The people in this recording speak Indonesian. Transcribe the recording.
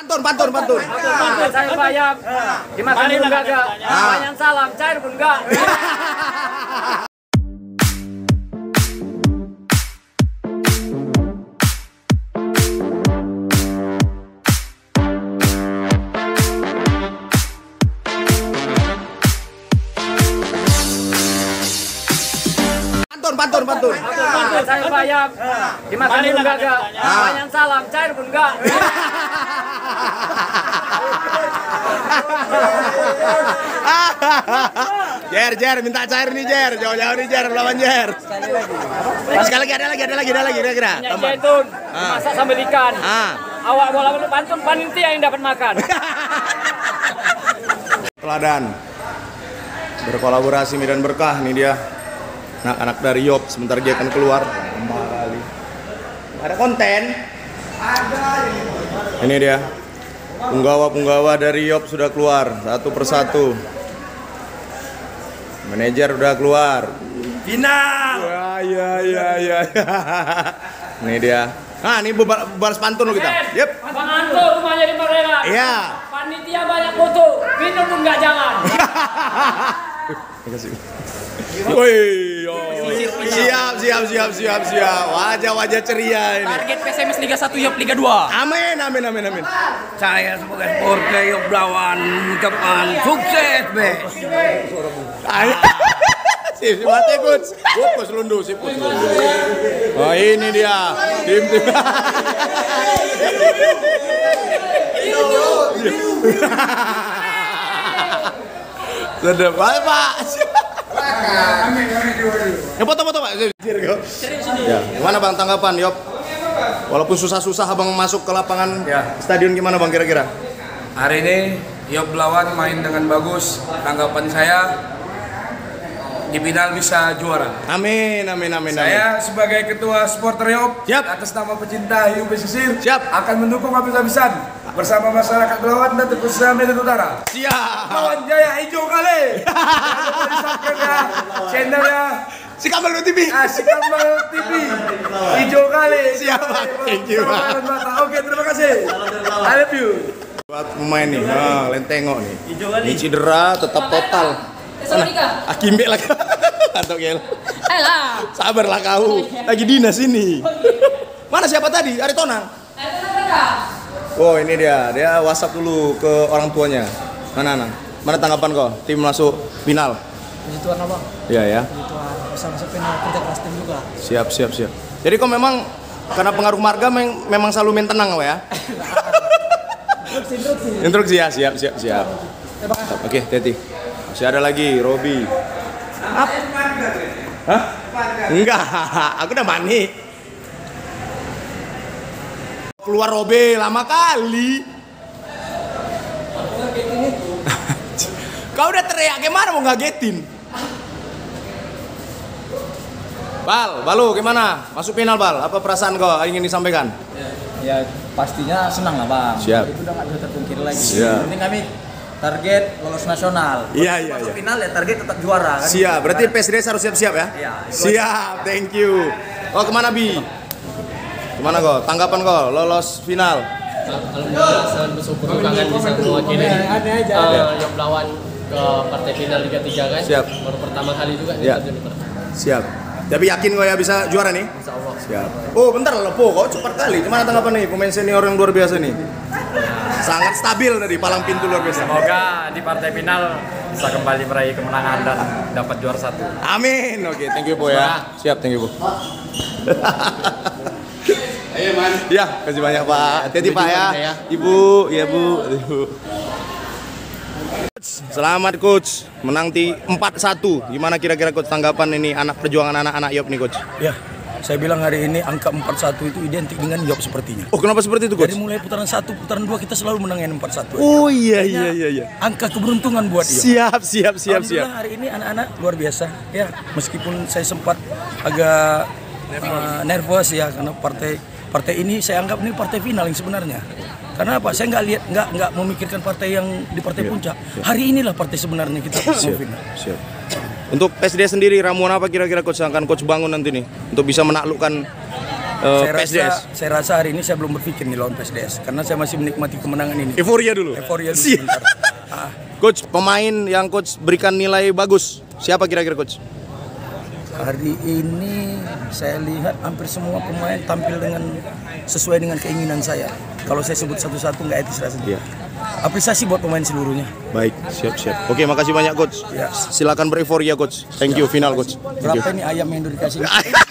Pantun, pantun, pantun. Mantul saya bayam. Dimakan dulu gagak. Banyak salam, cair pun enggak. Pantun, pantun, pantun. Saya bayam. Dimakan dulu gagak. Banyak salam, cair pun enggak. Jer, Jer, minta cair nih Jer, jauh-jauh nih Jer, lawan Jer. Sekali lagi, ada lagi, ada lagi, ada lagi, kira-kira. Minyak zaitun. Masak sambal ikan. Ah, Awak bola bulu pantun panitia yang dapat makan. teladan. Berkolaborasi Medan Berkah nih dia. Anak-anak dari Yop, sebentar dia akan keluar. Ada konten. Ini dia. Punggawa-punggawa dari Yop sudah keluar satu persatu. Manajer udah keluar. Final. Ya, ya, ya, ya. Ini dia. Nah, ini bubar- balas pantun lo kita. Yep. Anto rumahnya di Marela. Iya. Panitia banyak foto. Minum pun enggak jangan. Makasih. Woi, yo. siap, siap, siap, siap, siap. Wajah-wajah ceria ini. Target PSMS Liga 1 Yop Liga 2. Amin, amin, amin, amin. Saya sebagai supporter Yop Blawan mengucapkan sukses, Be. Ayo. Sip, sip, mati, coach. Coach lundu, sip, lundu. Oh, ini dia. Tim, tim. Sedap Pak. Ya, foto, foto, Pak. Ya, gimana Bang tanggapan, Yop? Walaupun susah-susah Abang masuk ke lapangan Ya. stadion gimana Bang kira-kira? Hari ini Yop Lawan main dengan bagus. Tanggapan saya di final bisa juara. Amin, amin, amin, amin. Saya sebagai ketua supporter Yop Siap. atas nama pecinta Hiu Pesisir Siap. akan mendukung habis-habisan bersama masyarakat Belawan dan khususnya Medan Utara. Siap. Lawan Jaya hijau kali. Di subscribe ya channelnya Si Kamal TV. Asik Kambal TV. Hijau kali. Siap. Thank you. Oke, terima kasih. I love you. Buat pemain nih, nah, kalian tengok nih. Ini cedera tetap total. Akimbe lagi. Atau gel. Alah. Sabarlah kau. Lagi dinas ini. Mana siapa tadi? Aritonang. Oh ini dia, dia WhatsApp dulu ke orang tuanya. Mana Nang? Mana tanggapan kau? Tim masuk final. Puji Tuhan abang, Iya ya. puji Tuhan bisa masuk final kerja keras tim juga. Siap, siap, siap. Jadi kok memang karena pengaruh marga mem- memang selalu main tenang kok ya? Instruksi ya, siap, siap, siap. Oke, Teti. Masih ada lagi, Robi. Apa? Hah? Enggak, aku udah mani. Keluar Robe lama kali. Kau udah teriak gimana mau ngagetin? Bal, Balu gimana? Masuk final Bal, apa perasaan kau ingin disampaikan? Ya pastinya senang lah bang. Siap. Itu udah nggak bisa terpungkiri lagi. Siap. Yang penting kami target lolos nasional. Iya, iya, Masuk iya. final ya target tetap juara kan. Siap, berarti PSDS harus siap-siap ya? Iya. Siap, thank you. Oh ke mana Bi? Ke mana kok? Tanggapan kok lolos final? Alhamdulillah bersyukur kan bisa mewakili uh, yang melawan ke partai final Liga 3 kan. Siap. Baru pertama kali juga Ya. Siap. Tapi yakin kok ya bisa juara nih? Insya Allah. Siap. Oh bentar Lepo, kok cepat kali. Gimana tanggapan nih pemain senior yang luar biasa nih? Sangat stabil tadi, palang pintu luar biasa. Semoga di partai final bisa kembali meraih kemenangan dan dapat juara satu. Amin. Oke, thank you Po ya. Siap, thank you Po. Ayo man. Ya, kasih banyak Pak. Hati-hati Pak ya. Ibu, ya Bu. Ibu. Selamat coach, menang ti 4-1. Gimana kira-kira coach tanggapan ini anak perjuangan anak-anak Yop nih coach? Ya, saya bilang hari ini angka 41 itu identik dengan Yop sepertinya. Oh, kenapa seperti itu coach? Dari mulai putaran satu, putaran dua kita selalu menangin 41. Oh iya iya iya iya. Angka keberuntungan buat Yop. Siap, siap, siap, siap. Hari ini anak-anak luar biasa. Ya, meskipun saya sempat agak uh, nervous ya karena partai partai ini saya anggap ini partai final yang sebenarnya. Karena apa? Saya nggak lihat nggak nggak memikirkan partai yang di partai puncak. Hari inilah partai sebenarnya kita mau final. siap. Untuk PSD sendiri ramuan apa kira-kira coach akan coach bangun nanti nih untuk bisa menaklukkan eh, saya PSDS. rasa saya rasa hari ini saya belum berpikir nih lawan PSDS karena saya masih menikmati kemenangan ini. Euforia dulu. Euforia dulu. Ah, Coach, pemain yang coach berikan nilai bagus. Siapa kira-kira coach? Hari ini saya lihat hampir semua pemain tampil dengan sesuai dengan keinginan saya. Kalau saya sebut satu-satu nggak etis rasanya. Iya. Apresiasi buat pemain seluruhnya. Baik, siap siap. Oke, makasih banyak coach. Ya. Silakan bereforia coach. Thank you final coach. Thank you. Berapa ini ayam yang dikasih?